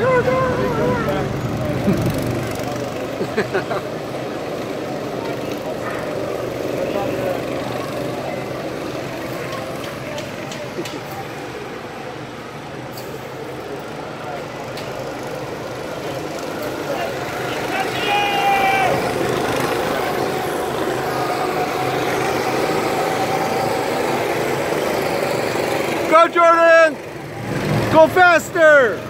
Go, Jordan! Go faster!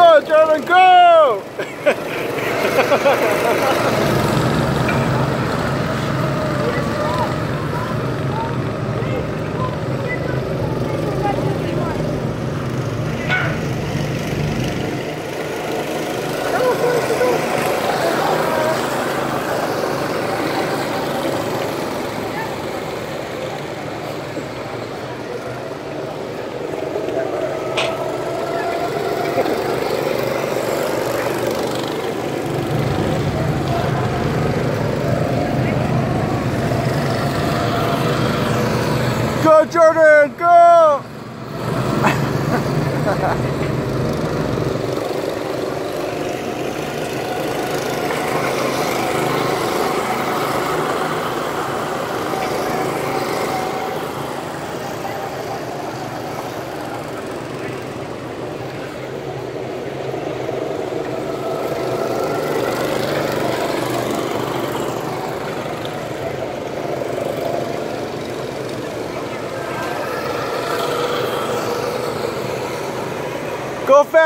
Go, Jordan, go! Jordan, go!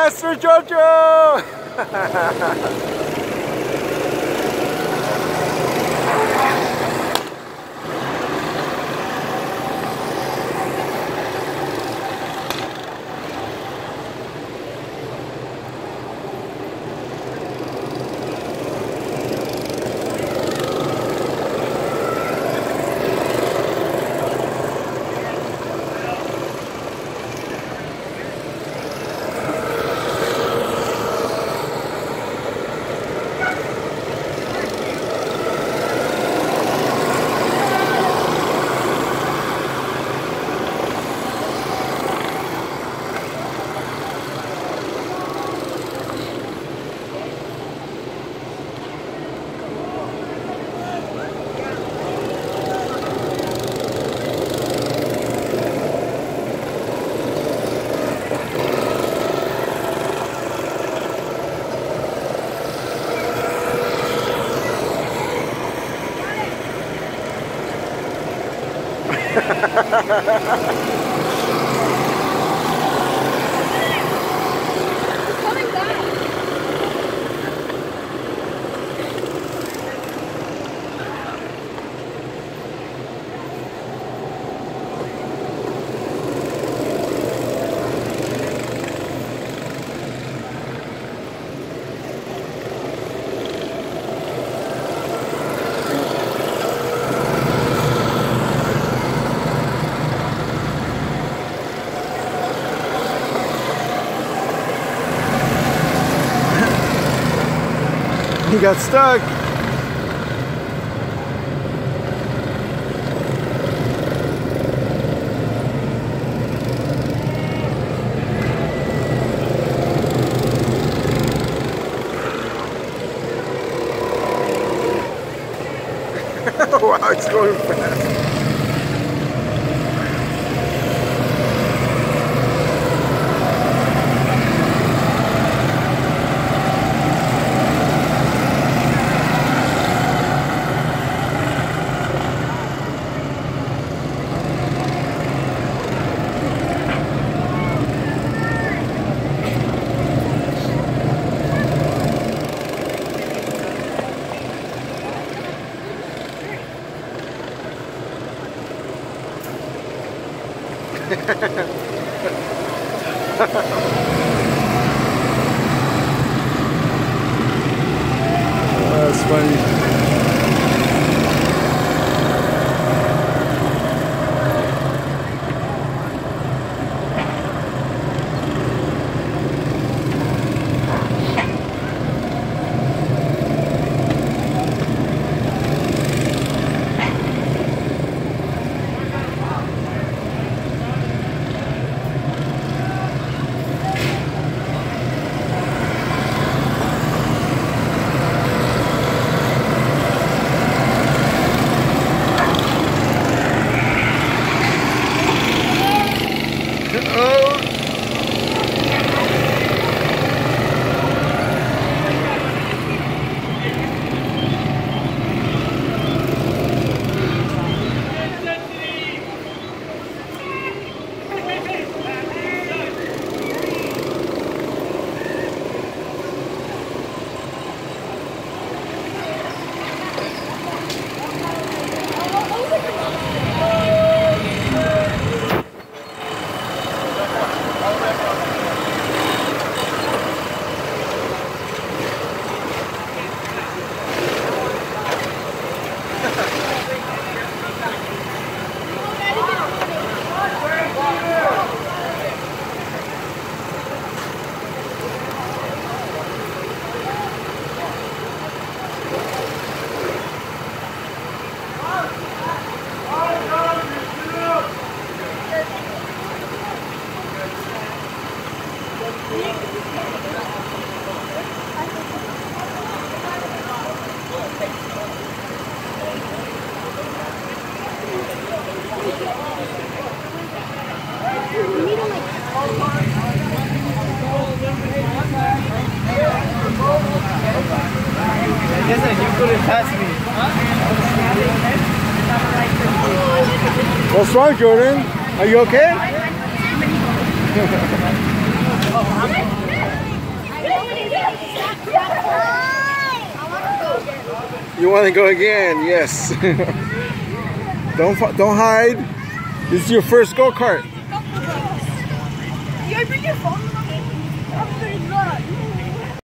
Go faster, Jojo! Coming back. He got stuck. wow, it's going fast. That's funny. What's wrong, Jordan? Are you okay? You want to go again? Yes. don't don't hide. This is your first go kart. You bring your phone?